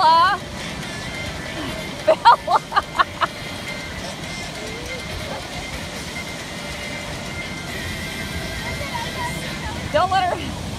Bella. Bella. Don't let her.